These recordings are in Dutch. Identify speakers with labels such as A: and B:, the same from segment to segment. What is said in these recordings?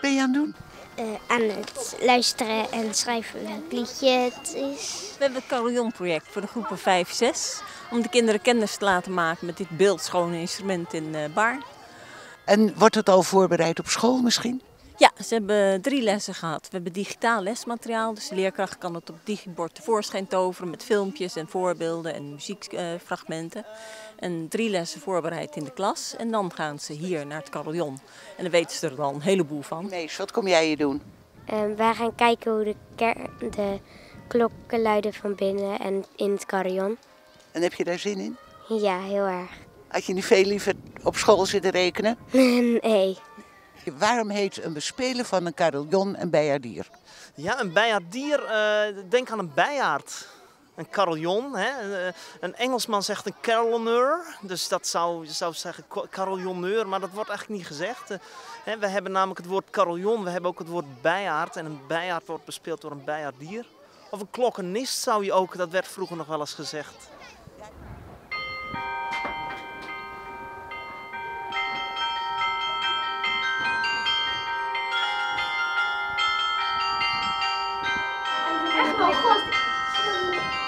A: Wat ben je aan het doen?
B: Eh, aan het luisteren en schrijven welk liedje het is.
C: We hebben het carillonproject voor de groepen 5 6. Om de kinderen kennis te laten maken met dit beeldschone instrument in uh, Baar.
A: En wordt het al voorbereid op school misschien?
C: Ja, ze hebben drie lessen gehad. We hebben digitaal lesmateriaal, dus de leerkracht kan het op digibord tevoorschijn toveren met filmpjes en voorbeelden en muziekfragmenten. En drie lessen voorbereid in de klas en dan gaan ze hier naar het carillon. En dan weten ze er dan een heleboel van.
A: Mees, wat kom jij hier doen?
B: Uh, wij gaan kijken hoe de, de klokken luiden van binnen en in het carillon.
A: En heb je daar zin in?
B: Ja, heel erg.
A: Had je niet veel liever op school zitten rekenen?
B: nee.
A: Waarom heet een bespelen van een carillon een bijaardier?
D: Ja, een bijaardier, uh, denk aan een bijaard. Een carillon. Hè? Eh, een Engelsman zegt een carillonneur. Dus dat zou, je zou zeggen carillonneur, maar dat wordt eigenlijk niet gezegd. Hè? We hebben namelijk het woord carillon, we hebben ook het woord bijaard. En een bijaard wordt bespeeld door een bijaardier. Of een klokkenist zou je ook, dat werd vroeger nog wel eens gezegd.
E: Oh god.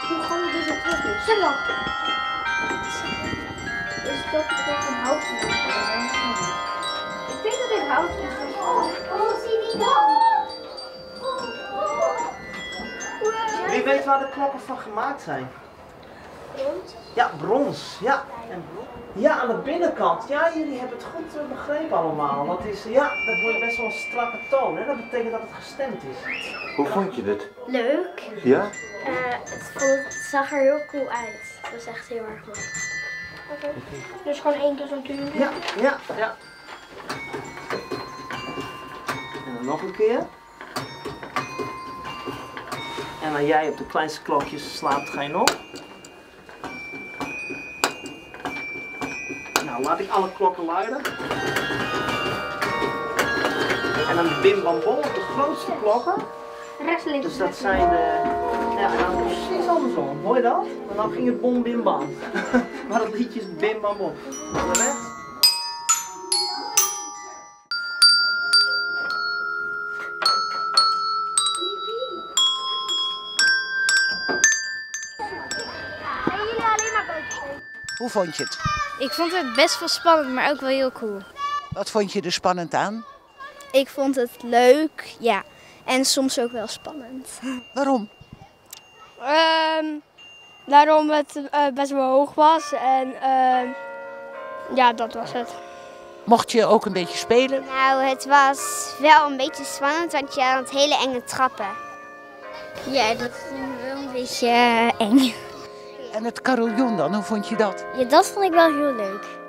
E: Hoe gaan we dus op terug? Zet dan. Is dat toch een hout? Ik denk dat dit hout is. Oh, zie die dan?
D: Wie weet waar de klokken van gemaakt zijn? Ja, brons. Ja. En ja, aan de binnenkant. Ja, jullie hebben het goed eh, begrepen allemaal. Dat is, ja, dat wordt best wel een strakke toon. Hè? Dat betekent dat het gestemd is.
F: Hoe vond je het?
E: Leuk.
F: Ja?
E: Uh, het, vond, het zag er heel cool uit. Het was echt heel erg mooi. Oké. Okay. Dus gewoon één keer zo'n tuin.
D: Ja, ja, ja. En dan nog een keer. En dan jij op de kleinste klokjes slaapt, ga je nog. Nou, laat ik alle klokken luiden. En dan bim bam bom op de grootste klokken.
E: Rechts, links,
D: Dus dat zijn de... Ja, en dan precies andersom. Hoor je dat? En dan ging het bom bim bam. maar het liedje is bim bam bom. Rechts.
A: Hoe vond je het?
G: Ik vond het best wel spannend, maar ook wel heel cool.
A: Wat vond je er spannend aan?
G: Ik vond het leuk, ja. En soms ook wel spannend.
A: Waarom?
G: Um, daarom het uh, best wel hoog was. En uh, ja, dat was het.
A: Mocht je ook een beetje spelen?
B: Nou, het was wel een beetje spannend, want je had hele enge trappen. Ja, dat is wel een beetje eng.
A: En het carillon dan, hoe vond je dat?
B: Ja, dat vond ik wel heel leuk.